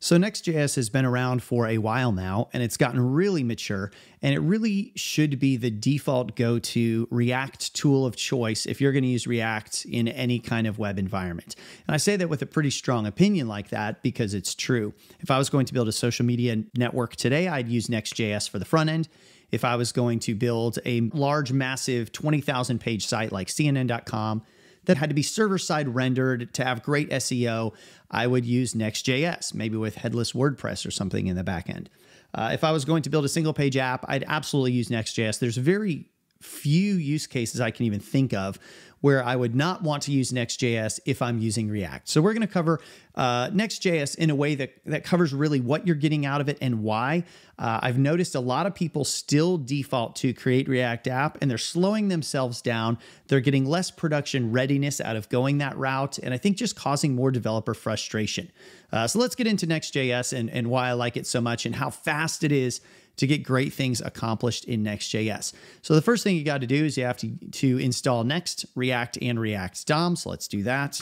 So Next.js has been around for a while now and it's gotten really mature and it really should be the default go-to React tool of choice if you're going to use React in any kind of web environment. And I say that with a pretty strong opinion like that because it's true. If I was going to build a social media network today, I'd use Next.js for the front end. If I was going to build a large, massive 20,000 page site like CNN.com, that had to be server side rendered to have great SEO, I would use Next.js, maybe with headless WordPress or something in the backend. Uh, if I was going to build a single page app, I'd absolutely use Next.js. There's very few use cases I can even think of where I would not want to use Next.js if I'm using React. So we're going to cover uh, Next.js in a way that, that covers really what you're getting out of it and why. Uh, I've noticed a lot of people still default to create React app and they're slowing themselves down. They're getting less production readiness out of going that route, and I think just causing more developer frustration. Uh, so let's get into Next.js and, and why I like it so much and how fast it is to get great things accomplished in Next.js. So the first thing you got to do is you have to, to install Next, React, and React DOM. So let's do that.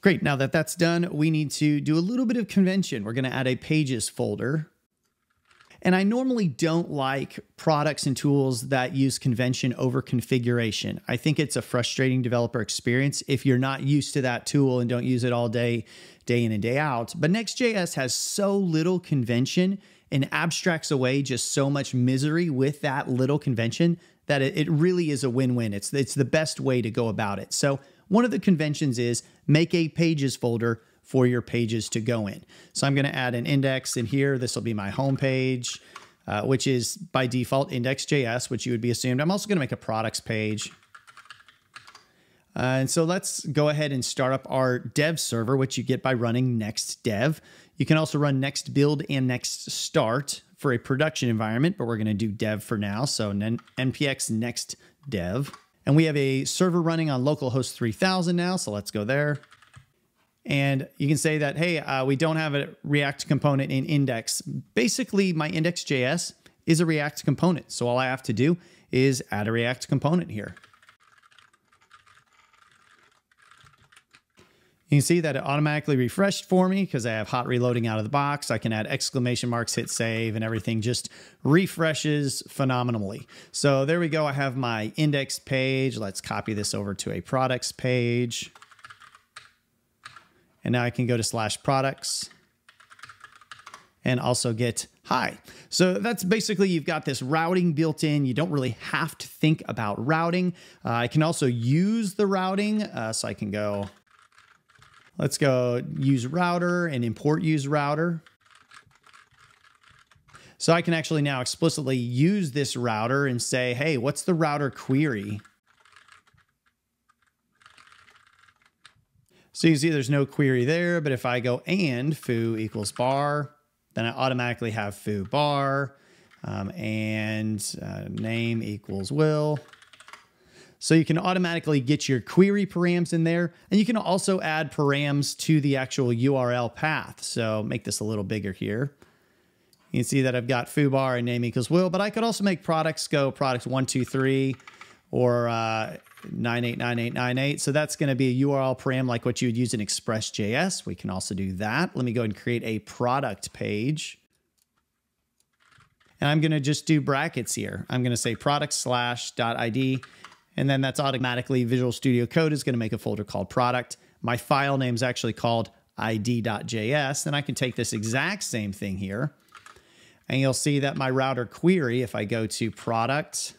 Great, now that that's done, we need to do a little bit of convention. We're gonna add a pages folder. And I normally don't like products and tools that use convention over configuration. I think it's a frustrating developer experience if you're not used to that tool and don't use it all day day in and day out. But Next.js has so little convention and abstracts away just so much misery with that little convention that it, really is a win-win. It's, it's the best way to go about it. So one of the conventions is make a pages folder for your pages to go in. So I'm going to add an index in here. This will be my home page, uh, which is by default index.js, which you would be assumed. I'm also going to make a products page. Uh, and so let's go ahead and start up our dev server, which you get by running next dev. You can also run next build and next start for a production environment, but we're going to do dev for now. So npx next dev. And we have a server running on localhost 3000 now. So let's go there. And you can say that, hey, uh, we don't have a React component in index. Basically, my index.js is a React component. So all I have to do is add a React component here. You can see that it automatically refreshed for me because I have hot reloading out of the box. I can add exclamation marks, hit save, and everything just refreshes phenomenally. So there we go. I have my index page. Let's copy this over to a products page. And now I can go to slash products and also get hi. So that's basically you've got this routing built in. You don't really have to think about routing. Uh, I can also use the routing. Uh, so I can go Let's go use router and import use router. So I can actually now explicitly use this router and say, hey, what's the router query? So you see there's no query there, but if I go and foo equals bar, then I automatically have foo bar um, and uh, name equals will. So you can automatically get your query params in there. And you can also add params to the actual URL path. So make this a little bigger here. You can see that I've got foo bar and name equals will, but I could also make products go products one, two, three, or uh, 989898. So that's going to be a URL param like what you would use in Express.js. We can also do that. Let me go and create a product page. And I'm going to just do brackets here. I'm going to say product slash dot ID. And then that's automatically Visual Studio Code is going to make a folder called product. My file name is actually called id.js. Then I can take this exact same thing here and you'll see that my router query, if I go to product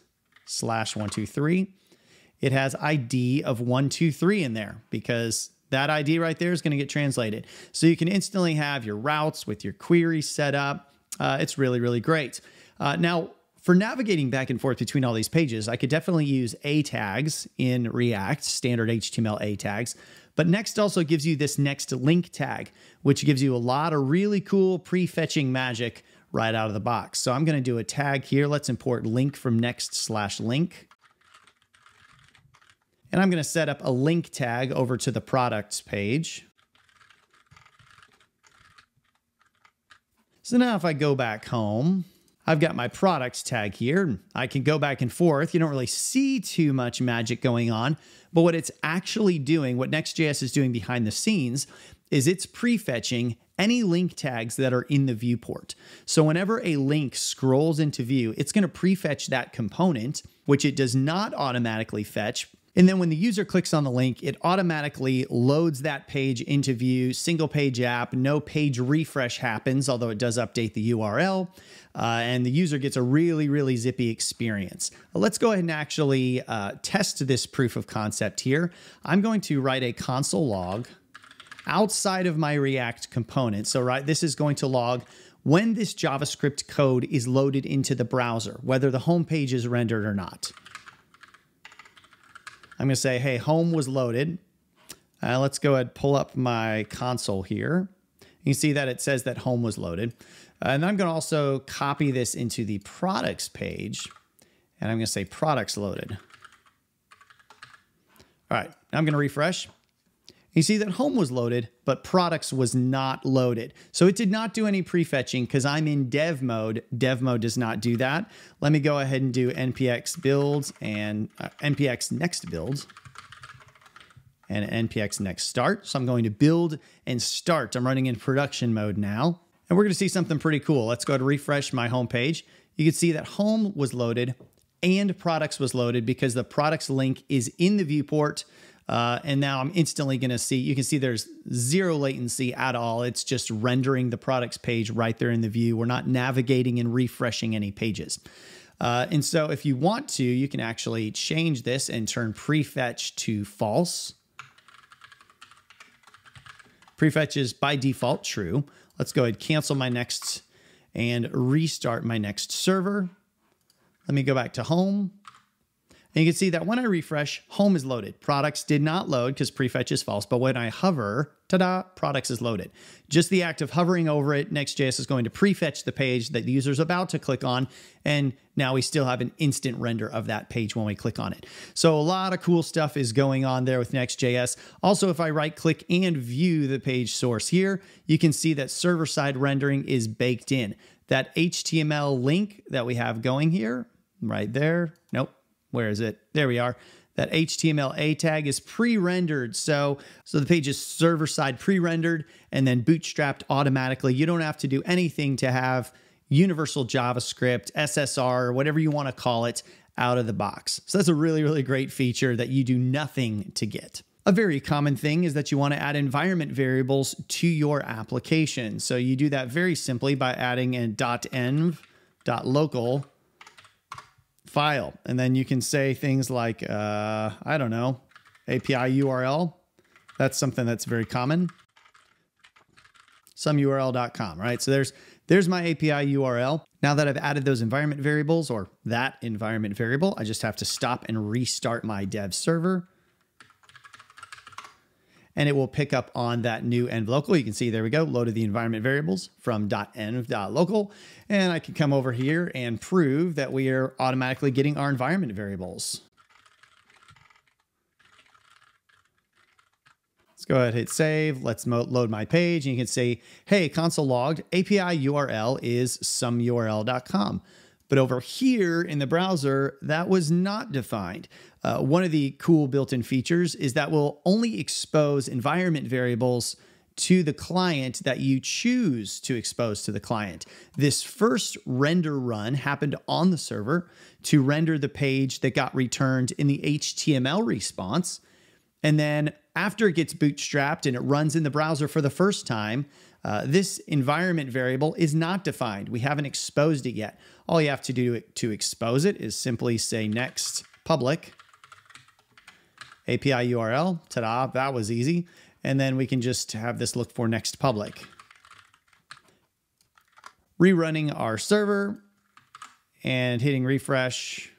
slash 123, it has ID of 123 in there because that ID right there is going to get translated. So you can instantly have your routes with your query set up. Uh, it's really, really great. Uh, now, for navigating back and forth between all these pages, I could definitely use A tags in React, standard HTML A tags. But Next also gives you this next link tag, which gives you a lot of really cool prefetching magic right out of the box. So I'm going to do a tag here. Let's import link from next slash link. And I'm going to set up a link tag over to the products page. So now if I go back home, I've got my products tag here. I can go back and forth. You don't really see too much magic going on, but what it's actually doing, what Next.js is doing behind the scenes, is it's prefetching any link tags that are in the viewport. So whenever a link scrolls into view, it's going to prefetch that component, which it does not automatically fetch. And then when the user clicks on the link, it automatically loads that page into view, single page app, no page refresh happens, although it does update the URL. Uh, and the user gets a really, really zippy experience. Let's go ahead and actually uh, test this proof of concept here. I'm going to write a console log outside of my React component. So, right, this is going to log when this JavaScript code is loaded into the browser, whether the home page is rendered or not. I'm going to say, hey, home was loaded. Uh, let's go ahead and pull up my console here. You see that it says that home was loaded. Uh, and I'm going to also copy this into the products page. And I'm going to say products loaded. All right, I'm going to refresh. You see that home was loaded, but products was not loaded. So it did not do any prefetching because I'm in dev mode. Dev mode does not do that. Let me go ahead and do npx builds and uh, npx next builds and npx next start. So I'm going to build and start. I'm running in production mode now. And we're going to see something pretty cool. Let's go to refresh my home page. You can see that home was loaded and products was loaded because the products link is in the viewport. Uh, and now I'm instantly going to see, you can see there's zero latency at all. It's just rendering the products page right there in the view. We're not navigating and refreshing any pages. Uh, and so if you want to, you can actually change this and turn prefetch to false. Prefetch is by default true. Let's go ahead, cancel my next and restart my next server. Let me go back to home. And you can see that when I refresh, home is loaded. Products did not load because prefetch is false, but when I hover, ta-da, products is loaded. Just the act of hovering over it, Next.js is going to prefetch the page that the user is about to click on, and now we still have an instant render of that page when we click on it. So a lot of cool stuff is going on there with Next.js. Also, if I right-click and view the page source here, you can see that server-side rendering is baked in. That HTML link that we have going here, right there, nope, where is it? There we are. That HTML A tag is pre-rendered. So, so the page is server-side pre-rendered and then bootstrapped automatically. You don't have to do anything to have universal JavaScript, SSR, whatever you want to call it, out of the box. So that's a really, really great feature that you do nothing to get. A very common thing is that you want to add environment variables to your application. So you do that very simply by adding a .env, .local, file. And then you can say things like, uh, I don't know, API URL. That's something that's very common. Someurl.com, right? So there's there's my API URL. Now that I've added those environment variables or that environment variable, I just have to stop and restart my dev server and it will pick up on that new env local. You can see there we go, loaded the environment variables from .env.local. And I can come over here and prove that we are automatically getting our environment variables. Let's go ahead and hit save. Let's load my page. And you can say, hey, console logged API URL is someurl.com. But over here in the browser, that was not defined. Uh, one of the cool built-in features is that we'll only expose environment variables to the client that you choose to expose to the client. This first render run happened on the server to render the page that got returned in the HTML response. And then after it gets bootstrapped and it runs in the browser for the first time, uh, this environment variable is not defined. We haven't exposed it yet. All you have to do to expose it is simply say next public API URL. Ta-da, that was easy. And then we can just have this look for next public. Rerunning our server and hitting refresh.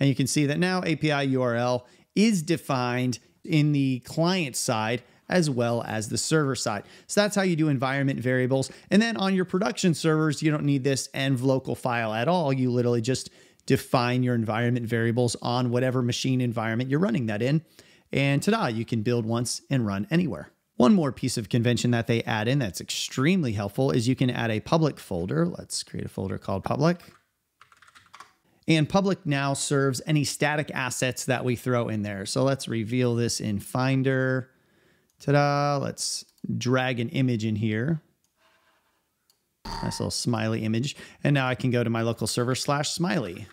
And you can see that now API URL is defined in the client side as well as the server side. So that's how you do environment variables. And then on your production servers, you don't need this env local file at all. You literally just define your environment variables on whatever machine environment you're running that in. And ta-da, you can build once and run anywhere. One more piece of convention that they add in that's extremely helpful is you can add a public folder. Let's create a folder called public. And public now serves any static assets that we throw in there. So let's reveal this in Finder. Ta-da, let's drag an image in here. Nice little smiley image. And now I can go to my local server slash smiley.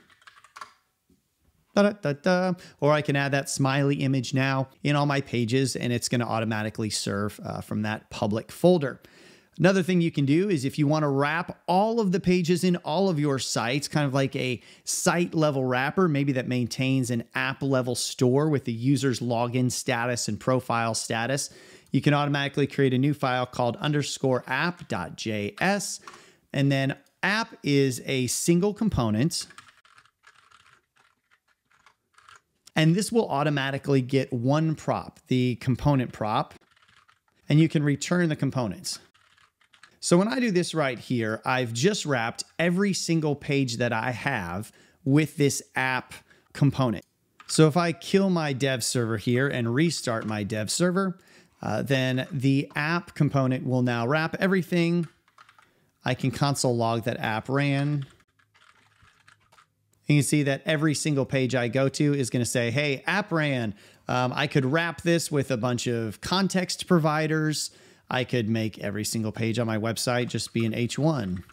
Da, da, da, or I can add that smiley image now in all my pages and it's going to automatically serve uh, from that public folder. Another thing you can do is if you want to wrap all of the pages in all of your sites, kind of like a site level wrapper, maybe that maintains an app level store with the user's login status and profile status, you can automatically create a new file called underscore app.js. And then app is a single component. And this will automatically get one prop, the component prop, and you can return the components. So when I do this right here, I've just wrapped every single page that I have with this app component. So if I kill my dev server here and restart my dev server, uh, then the app component will now wrap everything. I can console log that app ran. You can see that every single page I go to is going to say, hey, app ran. Um, I could wrap this with a bunch of context providers. I could make every single page on my website just be an H1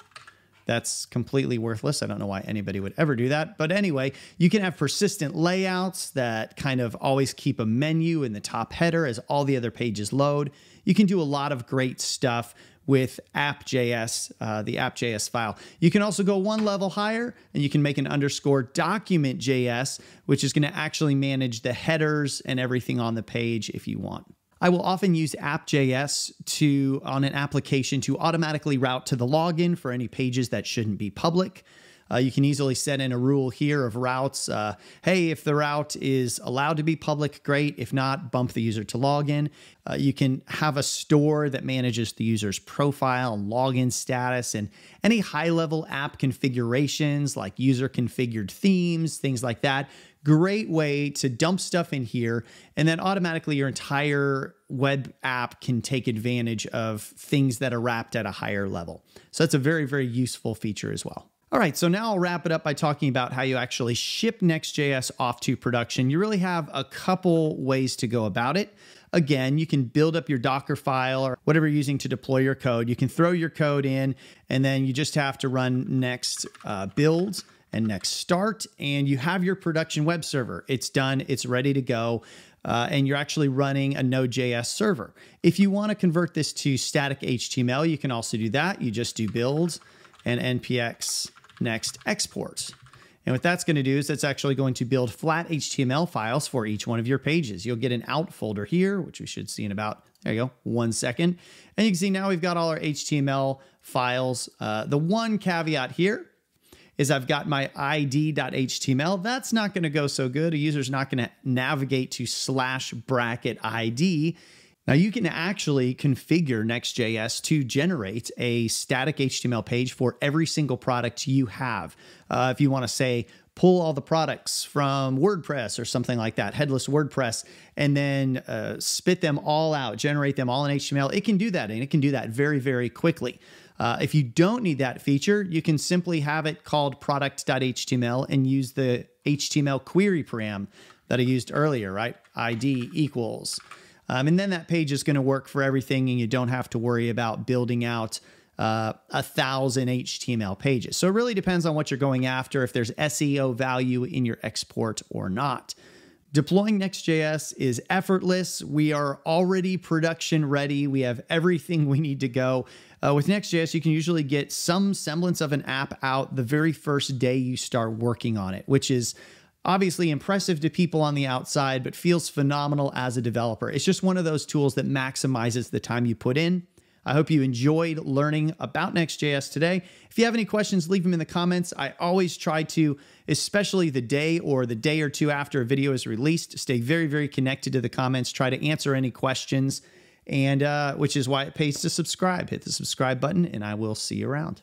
that's completely worthless. I don't know why anybody would ever do that. But anyway, you can have persistent layouts that kind of always keep a menu in the top header as all the other pages load. You can do a lot of great stuff with app.js, uh, the app.js file. You can also go one level higher and you can make an underscore document.js, which is going to actually manage the headers and everything on the page if you want. I will often use app.js to on an application to automatically route to the login for any pages that shouldn't be public. Uh, you can easily set in a rule here of routes. Uh, hey, if the route is allowed to be public, great. If not, bump the user to login. Uh, you can have a store that manages the user's profile and login status and any high level app configurations like user configured themes, things like that. Great way to dump stuff in here, and then automatically your entire web app can take advantage of things that are wrapped at a higher level. So that's a very, very useful feature as well. All right, so now I'll wrap it up by talking about how you actually ship Next.js off to production. You really have a couple ways to go about it. Again, you can build up your Docker file or whatever you're using to deploy your code. You can throw your code in, and then you just have to run next uh, and next start, and you have your production web server. It's done, it's ready to go. Uh, and you're actually running a Node.js server. If you want to convert this to static HTML, you can also do that. You just do build and npx next export. And what that's going to do is that's actually going to build flat HTML files for each one of your pages. You'll get an out folder here, which we should see in about, there you go, one second. And you can see now we've got all our HTML files. Uh, the one caveat here is I've got my id.html. That's not going to go so good. A user's not going to navigate to slash bracket id. Now you can actually configure Next.js to generate a static HTML page for every single product you have. Uh, if you want to say, pull all the products from WordPress or something like that, headless WordPress, and then uh, spit them all out, generate them all in HTML, it can do that. And it can do that very, very quickly. Uh, if you don't need that feature, you can simply have it called product.html and use the HTML query param that I used earlier, right? ID equals. Um, and then that page is going to work for everything, and you don't have to worry about building out uh, a thousand HTML pages. So it really depends on what you're going after, if there's SEO value in your export or not. Deploying Next.js is effortless. We are already production ready. We have everything we need to go. Uh, with Next.js, you can usually get some semblance of an app out the very first day you start working on it, which is obviously impressive to people on the outside, but feels phenomenal as a developer. It's just one of those tools that maximizes the time you put in. I hope you enjoyed learning about Next.js today. If you have any questions, leave them in the comments. I always try to, especially the day or the day or two after a video is released, stay very, very connected to the comments, try to answer any questions, and uh, which is why it pays to subscribe. Hit the subscribe button, and I will see you around.